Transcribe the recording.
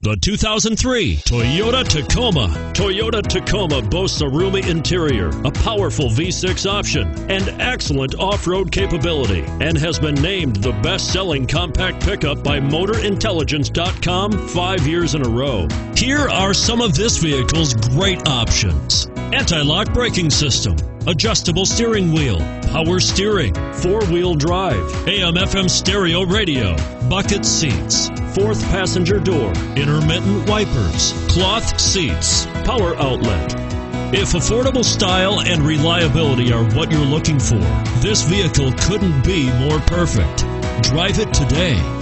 The 2003 Toyota Tacoma. Toyota Tacoma boasts a roomy interior, a powerful V6 option, and excellent off-road capability, and has been named the best-selling compact pickup by MotorIntelligence.com five years in a row. Here are some of this vehicle's great options. Anti-lock braking system, adjustable steering wheel, power steering, four-wheel drive, AM-FM stereo radio, bucket seats, fourth passenger door, intermittent wipers, cloth seats, power outlet. If affordable style and reliability are what you're looking for, this vehicle couldn't be more perfect. Drive it today.